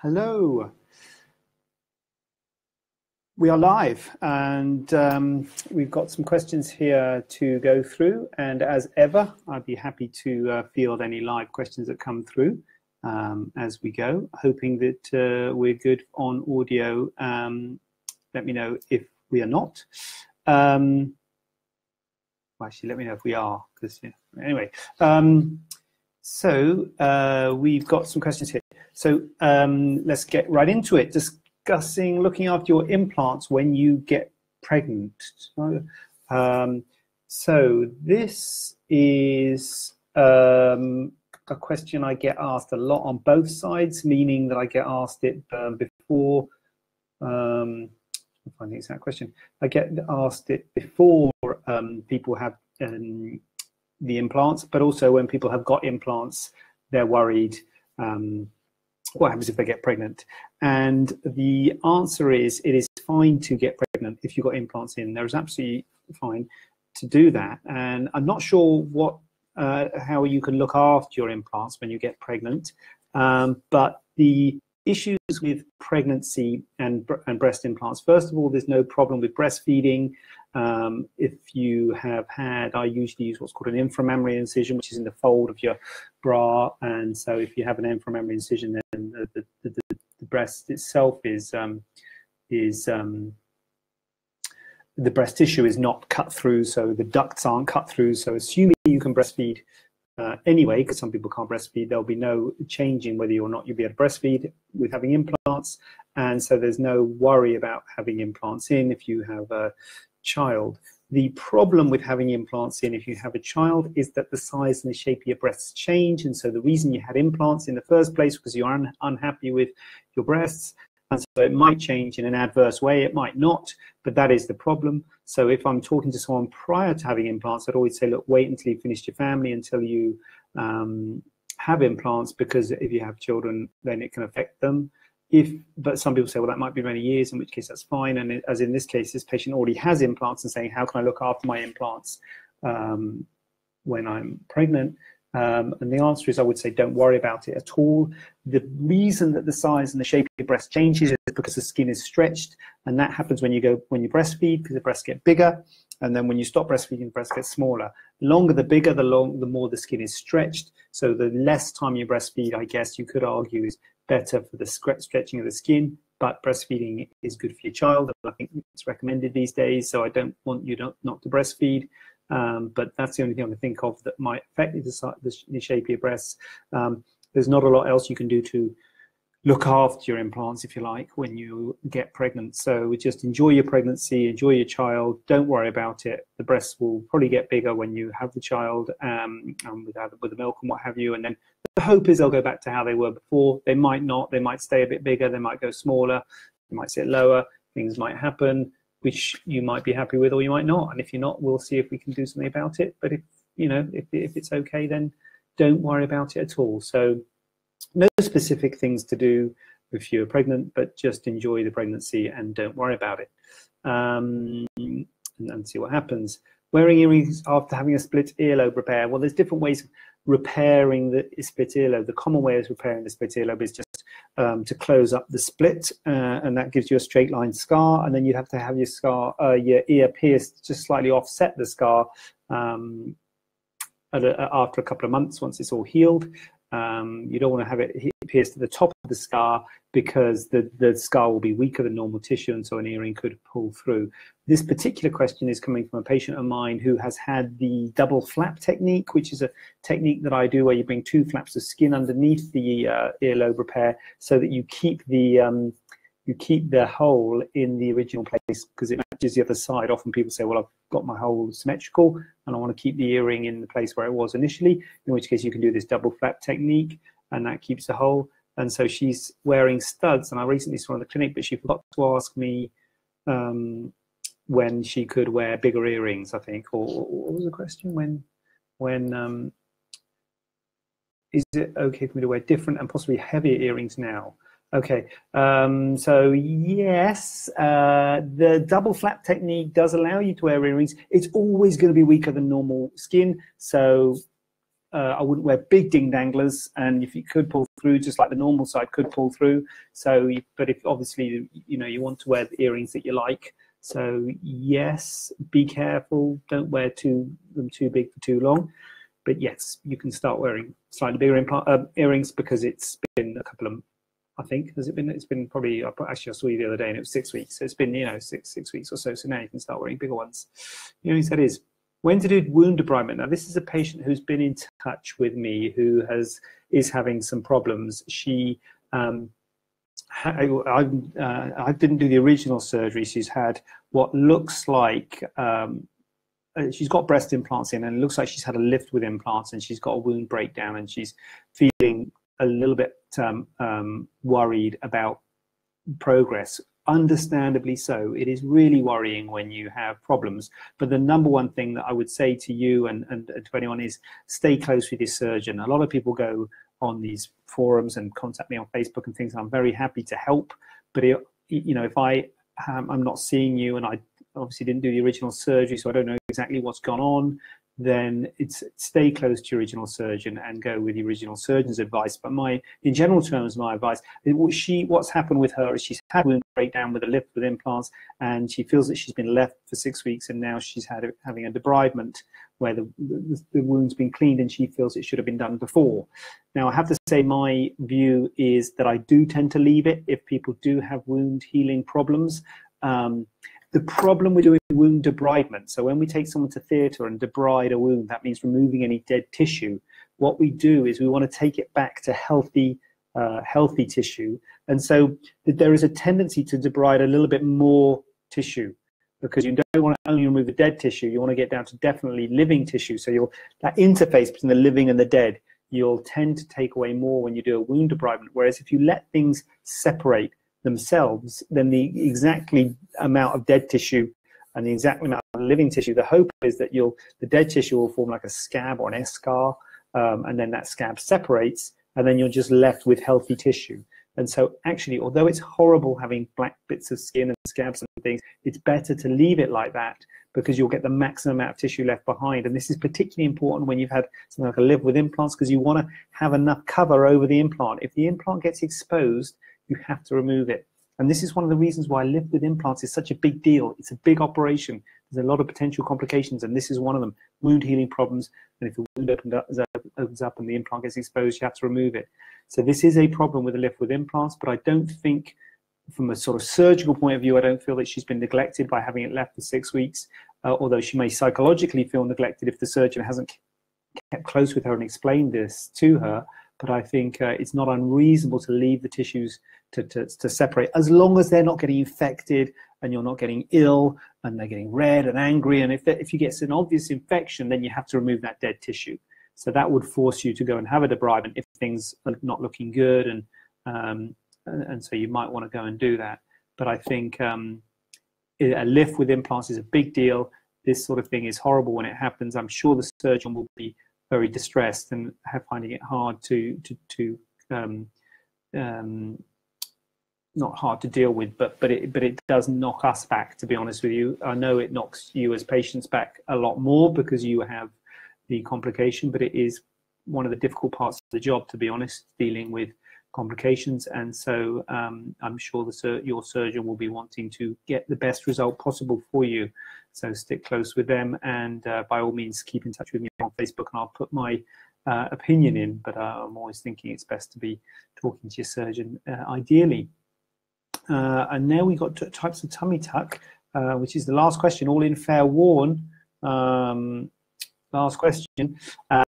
Hello. We are live and um, we've got some questions here to go through. And as ever, I'd be happy to uh, field any live questions that come through um, as we go, hoping that uh, we're good on audio. Um, let me know if we are not. Um, well, actually, let me know if we are, because yeah. anyway. Um, so uh, we've got some questions here. So um, let's get right into it. Discussing looking after your implants when you get pregnant. Um, so this is um, a question I get asked a lot on both sides, meaning that I get asked it um, before. Um, find the exact question. I get asked it before um, people have um, the implants, but also when people have got implants, they're worried um, what happens if they get pregnant? And the answer is it is fine to get pregnant if you've got implants in. There's absolutely fine to do that. And I'm not sure what uh, how you can look after your implants when you get pregnant, um, but the issues with pregnancy and, and breast implants. First of all, there's no problem with breastfeeding. Um, if you have had, I usually use what's called an inframammary incision, which is in the fold of your bra. And so if you have an inframammary incision, the, the, the, the breast itself is, um, is um, the breast tissue is not cut through, so the ducts aren't cut through. So assuming you can breastfeed uh, anyway, because some people can't breastfeed, there'll be no change in whether or not you'll be able to breastfeed with having implants. And so there's no worry about having implants in if you have a child. The problem with having implants in if you have a child is that the size and the shape of your breasts change. And so the reason you had implants in the first place because you're un unhappy with your breasts. And so it might change in an adverse way, it might not, but that is the problem. So if I'm talking to someone prior to having implants, I'd always say, look, wait until you've finished your family, until you um, have implants, because if you have children, then it can affect them if but some people say well that might be many years in which case that's fine. And as in this case this patient already has implants and saying how can i look after my implants um, when i'm pregnant? Um, and the answer is i would say don't worry about it at all. The reason that the size and the shape of your breast changes is because the skin is stretched and that happens when you go when you breastfeed because the breasts get bigger and then when you stop breastfeeding the breast get smaller. The longer the bigger the long the more the skin is stretched. So the less time you breastfeed i guess you could argue is better for the stretching of the skin, but breastfeeding is good for your child. I think it's recommended these days, so I don't want you not, not to breastfeed. Um, but that's the only thing I can think of that might affect the, the, shape of your breasts. Um, there's not a lot else you can do to look after your implants, if you like, when you get pregnant. So just enjoy your pregnancy, enjoy your child. Don't worry about it. The breasts will probably get bigger when you have the child um, with, with the milk and what have you. And then the hope is they'll go back to how they were before. They might not. They might stay a bit bigger. They might go smaller. They might sit lower. Things might happen, which you might be happy with or you might not. And if you're not, we'll see if we can do something about it. But if you know if if it's okay, then don't worry about it at all. So no specific things to do if you're pregnant, but just enjoy the pregnancy and don't worry about it. Um, and, and, see what happens. Wearing earrings after having a split earlobe repair. Well, there's different ways repairing the split. The common way of repairing the split is just um, to close up the split, uh, and that gives you a straight line scar. And then you'd have to have your scar, uh, your ear pierced, just slightly offset the scar um, a, after a couple of months once it's all healed. Um, you don't want to have it pierced to the top of the scar because the, the scar will be weaker than normal tissue and so an earring could pull through. This particular question is coming from a patient of mine who has had the double flap technique, which is a technique that I do where you bring two flaps of skin underneath the uh, earlobe repair so that you keep the um, you keep the hole in the original place because it matches the other side. Often people say, well, I've got my hole symmetrical and I want to keep the earring in the place where it was initially, in which case you can do this double flap technique and that keeps the hole. And so she's wearing studs and I recently saw her in the clinic, but she forgot to ask me um, when she could wear bigger earrings, I think, or, or what was the question? When, when, um, is it okay for me to wear different and possibly heavier earrings now? Okay, um, so yes, uh, the double flap technique does allow you to wear earrings. It's always going to be weaker than normal skin, so uh, I wouldn't wear big ding danglers. And if you could pull through, just like the normal side could pull through. So, but if obviously you know you want to wear the earrings that you like, so yes, be careful. Don't wear too them too big for too long. But yes, you can start wearing slightly bigger uh, earrings because it's been a couple of I think has it been? It's been probably actually I saw you the other day and it was six weeks. So it's been you know six six weeks or so. So now you can start wearing bigger ones. You The only said is when to do wound debridement. Now this is a patient who's been in touch with me who has is having some problems. She um, I, uh, I, didn't do the original surgery. She's had what looks like um, uh, she's got breast implants in, and it looks like she's had a lift with implants, and she's got a wound breakdown, and she's feeling a little bit um, um, worried about progress. Understandably so. It is really worrying when you have problems. But the number one thing that I would say to you and, and to anyone is stay close with your surgeon. A lot of people go on these forums and contact me on Facebook and things. And I'm very happy to help. But it, you know, if I um, I'm not seeing you and I obviously didn't do the original surgery, so I don't know exactly what's gone on then it's stay close to your original surgeon and go with the original surgeon's advice. But my, in general terms, my advice, she, what's happened with her is she's had wound breakdown with a lift with implants, and she feels that she's been left for six weeks, and now she's had having a debridement where the, the, the wound's been cleaned, and she feels it should have been done before. Now, I have to say, my view is that I do tend to leave it if people do have wound healing problems. Um, the problem with doing wound debridement, so when we take someone to theatre and debride a wound, that means removing any dead tissue. What we do is we want to take it back to healthy, uh, healthy tissue. And so there is a tendency to debride a little bit more tissue because you don't want to only remove the dead tissue, you want to get down to definitely living tissue. So you'll, that interface between the living and the dead, you'll tend to take away more when you do a wound debridement. Whereas if you let things separate, themselves, then the exactly amount of dead tissue and the exact amount of living tissue, the hope is that you'll the dead tissue will form like a scab or an eschar, um, and then that scab separates, and then you're just left with healthy tissue. And so, actually, although it's horrible having black bits of skin and scabs and things, it's better to leave it like that because you'll get the maximum amount of tissue left behind. And this is particularly important when you've had something like a lift with implants because you want to have enough cover over the implant. If the implant gets exposed, you have to remove it. And this is one of the reasons why lift with implants is such a big deal. It's a big operation. There's a lot of potential complications, and this is one of them. Wound healing problems, and if the wound opens up, and the implant gets exposed, you have to remove it. So this is a problem with a lift with implants, but I don't think from a sort of surgical point of view, I don't feel that she's been neglected by having it left for six weeks, uh, although she may psychologically feel neglected if the surgeon hasn't kept close with her and explained this to her but I think uh, it's not unreasonable to leave the tissues to, to, to separate as long as they're not getting infected and you're not getting ill and they're getting red and angry. And if, if you get an obvious infection, then you have to remove that dead tissue. So that would force you to go and have a debridement if things are not looking good. And, um, and so you might want to go and do that. But I think um, a lift with implants is a big deal. This sort of thing is horrible when it happens. I'm sure the surgeon will be very distressed and have finding it hard to to to um, um, not hard to deal with, but but it but it does knock us back. To be honest with you, I know it knocks you as patients back a lot more because you have the complication, but it is one of the difficult parts of the job. To be honest, dealing with complications, and so um, I'm sure the your surgeon will be wanting to get the best result possible for you. So stick close with them, and uh, by all means, keep in touch with me on Facebook, and I'll put my uh, opinion in. But uh, I'm always thinking it's best to be talking to your surgeon, uh, ideally. Uh, and now we've got types of tummy tuck, which is the last question. All in fair warn. Um, last question.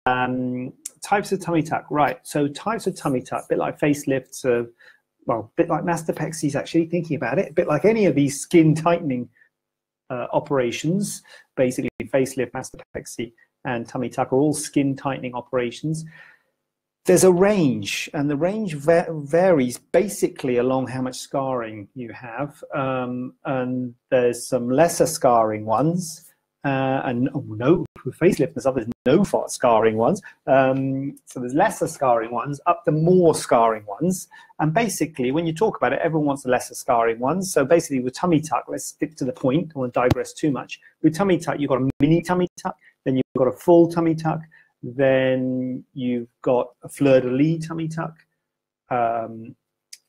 Um, types of tummy tuck, right? So types of tummy tuck, a bit like facelifts, uh, well, a bit like mastopexy actually, thinking about it, a bit like any of these skin tightening uh, operations, basically facelift, mastopexy, and tummy tuck are all skin tightening operations. There's a range, and the range va varies basically along how much scarring you have. Um, and there's some lesser scarring ones, uh, and oh, no facelift and stuff. There's no fat scarring ones. Um, so there's lesser scarring ones up to more scarring ones. And basically, when you talk about it, everyone wants the lesser scarring ones. So basically, with tummy tuck, let's stick to the point. I don't want to digress too much. With tummy tuck, you've got a mini tummy tuck, then you've got a full tummy tuck, then you've got a fleur de lis tummy tuck, um,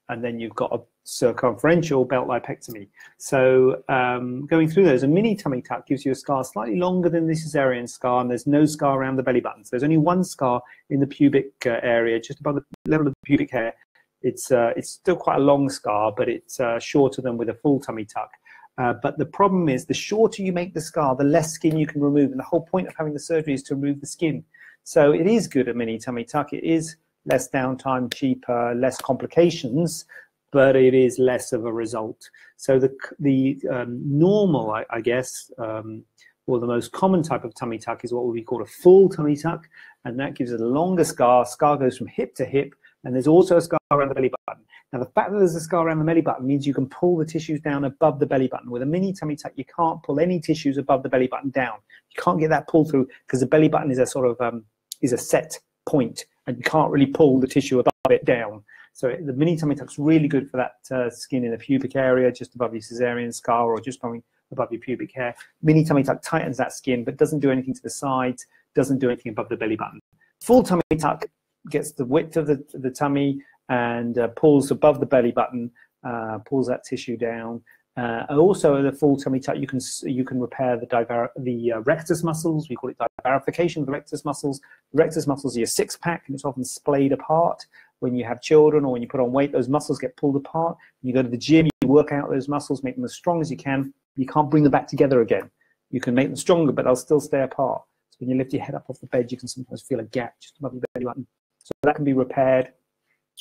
and then you've got a circumferential belt lipectomy. So um, going through those, a mini tummy tuck gives you a scar slightly longer than the cesarean scar, and there's no scar around the belly button. So there's only one scar in the pubic uh, area, just above the level of the pubic hair. It's uh, it's still quite a long scar, but it's uh, shorter than with a full tummy tuck. Uh, but the problem is, the shorter you make the scar, the less skin you can remove, and the whole point of having the surgery is to remove the skin. So it is good a mini tummy tuck. It is less downtime, cheaper, less complications, but it is less of a result. So the the um, normal, I, I guess, um, or the most common type of tummy tuck is what would be called a full tummy tuck, and that gives a longer scar. Scar goes from hip to hip, and there's also a scar around the belly button. Now, the fact that there's a scar around the belly button means you can pull the tissues down above the belly button. With a mini tummy tuck, you can't pull any tissues above the belly button down. You can't get that pull through because the belly button is a sort of um, is a set point, and you can't really pull the tissue above it down. So the mini tummy tuck's really good for that uh, skin in the pubic area, just above your cesarean scar or just above your pubic hair. Mini tummy tuck tightens that skin, but doesn't do anything to the sides, doesn't do anything above the belly button. Full tummy tuck gets the width of the, the tummy and uh, pulls above the belly button, uh, pulls that tissue down, uh, also, the full tummy tuck, you can you can repair the divar the uh, rectus muscles. We call it divarification of the rectus muscles. The rectus muscles are your six pack, and it's often splayed apart. When you have children or when you put on weight, those muscles get pulled apart. You go to the gym, you work out those muscles, make them as strong as you can. You can't bring them back together again. You can make them stronger, but they'll still stay apart. So when you lift your head up off the bed, you can sometimes feel a gap just above your belly button. So that can be repaired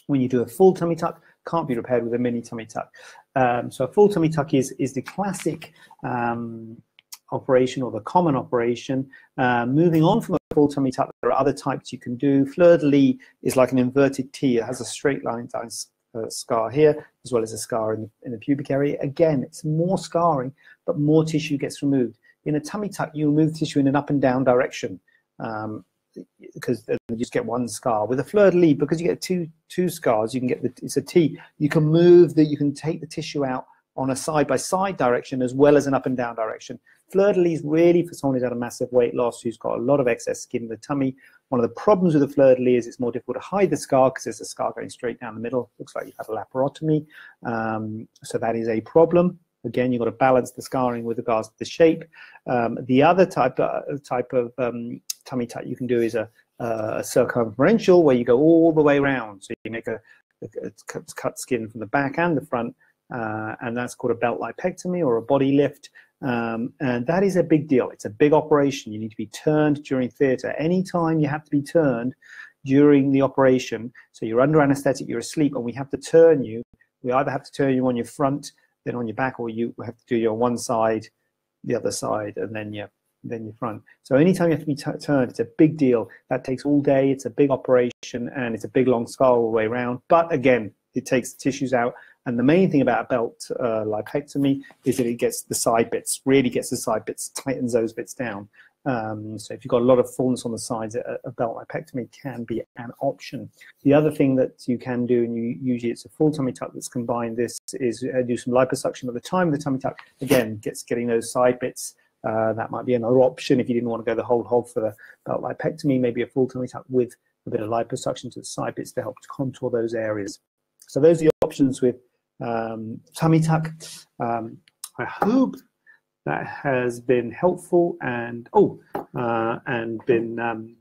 when you do a full tummy tuck can't be repaired with a mini tummy tuck. Um, so a full tummy tuck is, is the classic um, operation or the common operation. Uh, moving on from a full tummy tuck, there are other types you can do. Fleur-de-lis is like an inverted T. It has a straight line down uh, scar here, as well as a scar in the, in the pubic area. Again, it's more scarring, but more tissue gets removed. In a tummy tuck, you remove tissue in an up and down direction. Um, because you just get one scar. With a fleur de lis, because you get two two scars, you can get the it's a T. You can move that you can take the tissue out on a side by side direction as well as an up and down direction. Fleur de lis really for someone who's had a massive weight loss, who's got a lot of excess skin in the tummy. One of the problems with the fleur de lis is it's more difficult to hide the scar because there's a scar going straight down the middle. Looks like you've had a laparotomy, um, so that is a problem. Again, you've got to balance the scarring with regards to the shape. Um, the other type, uh, type of um, tummy tuck you can do is a, a, circumferential where you go all the way around. So you make a, a cut skin from the back and the front, uh, and that's called a belt lipectomy or a body lift. Um, and that is a big deal. It's a big operation. You need to be turned during theatre. Anytime you have to be turned during the operation, so you're under anesthetic, you're asleep, and we have to turn you. We either have to turn you on your front, then on your back, or you have to do your one side, the other side, and then you then your front. So anytime you have to be turned, it's a big deal. That takes all day. It's a big operation, and it's a big long scar all the way around. But again, it takes tissues out. And the main thing about a belt uh, lipectomy is that it gets the side bits, really gets the side bits, tightens those bits down. Um, so if you've got a lot of fullness on the sides, a, a, belt lipectomy can be an option. The other thing that you can do, and you, usually it's a full tummy tuck that's combined this, is uh, do some liposuction at the time of the tummy tuck. Again, gets getting those side bits uh, that might be another option if you didn't want to go the whole hog for the belt lipectomy, maybe a full tummy tuck with a bit of liposuction to the side bits to help to contour those areas. So those are the options with um, tummy tuck. Um, I hope that has been helpful and oh uh, and been um,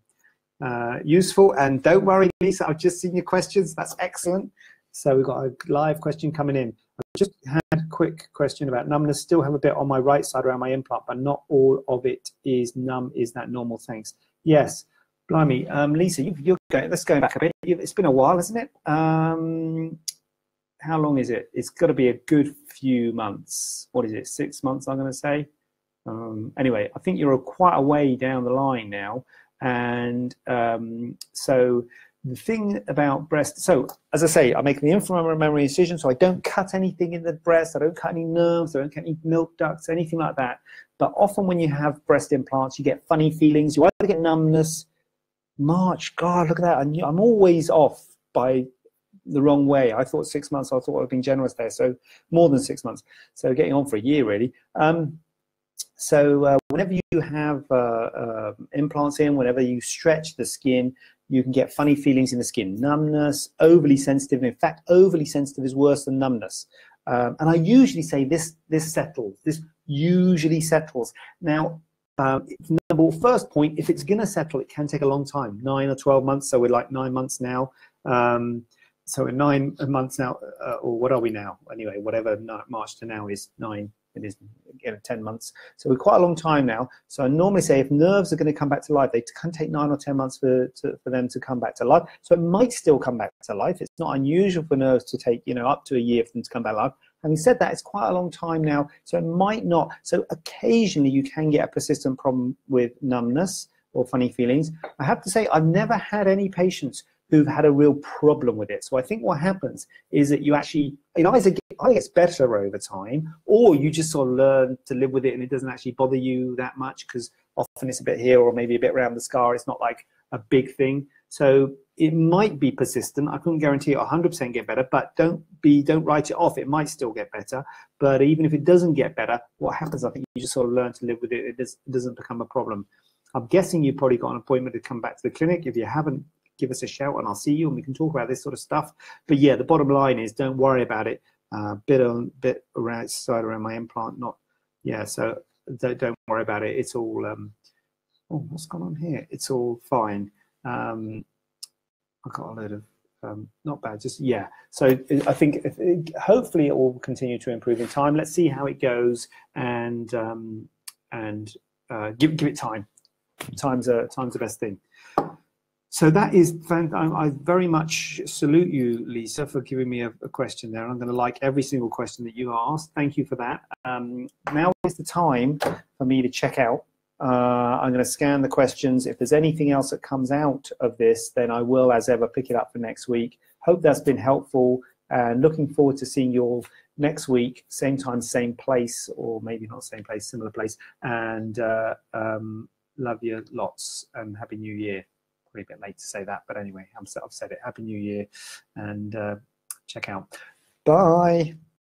uh, useful. And don't worry, Lisa, I've just seen your questions. That's excellent. So we've got a live question coming in. I just had a quick question about numbness. Still have a bit on my right side around my implant, but not all of it is numb. Is that normal? Thanks. Yes. Blimey, um, Lisa, you, are going. Let's go back a bit. It's been a while, isn't it? Um, how long is it? It's got to be a good few months. What is it? Six months, I'm going to say. Um, anyway, I think you're quite a way down the line now, and um, so the thing about breast, so as I say, I make the inframammary incision, so I don't cut anything in the breast, I don't cut any nerves, I don't cut any milk ducts, anything like that. But often when you have breast implants, you get funny feelings, you either get numbness, March, God, look at that, I'm, I'm always off by the wrong way. I thought six months, I thought I'd been generous there, so more than six months. So getting on for a year really. Um, so uh, whenever you have uh, uh, implants in, whenever you stretch the skin, you can get funny feelings in the skin, numbness, overly sensitive. And in fact, overly sensitive is worse than numbness. Um, and I usually say this this settles. This usually settles. Now, um, number first point, if it's going to settle, it can take a long time, nine or 12 months. So we're like nine months now. Um, so in nine months now, uh, or what are we now? Anyway, whatever March to now is nine, it is you know, 10 months. So we're quite a long time now. So I normally say if nerves are going to come back to life, they can take nine or 10 months for, to, for them to come back to life. So it might still come back to life. It's not unusual for nerves to take, you know, up to a year for them to come back to life. Having said that, it's quite a long time now, so it might not. So occasionally you can get a persistent problem with numbness or funny feelings. I have to say, I've never had any patients who've had a real problem with it. So I think what happens is that you actually, it either, get, either gets better over time, or you just sort of learn to live with it and it doesn't actually bother you that much because often it's a bit here or maybe a bit around the scar. It's not like a big thing. So it might be persistent. I couldn't guarantee it 100% get better, but don't be don't write it off. It might still get better. But even if it doesn't get better, what happens? I think you just sort of learn to live with it. It, does, it doesn't become a problem. I'm guessing you've probably got an appointment to come back to the clinic. If you haven't, give us a shout and I'll see you and we can talk about this sort of stuff. But yeah, the bottom line is don't worry about it. Uh, bit on bit around side around my implant, not yeah. So don't, don't worry about it. It's all um, oh, what's going on here? It's all fine. Um, I got a load of um, not bad, just yeah. So I think if, hopefully it will continue to improve in time. Let's see how it goes and um, and uh, give give it time. Time's a time's the best thing. So that is, I very much salute you, Lisa, for giving me a, a question there. I'm going to like every single question that you asked. Thank you for that. Um, now is the time for me to check out. Uh, I'm going to scan the questions. If there's anything else that comes out of this, then I will, as ever, pick it up for next week. Hope that's been helpful and looking forward to seeing you all next week, same time, same place, or maybe not same place, similar place. And uh, um, love you lots and Happy New Year probably a bit late to say that, but anyway, I'm, I've said it. Happy New Year and uh, check out. Bye.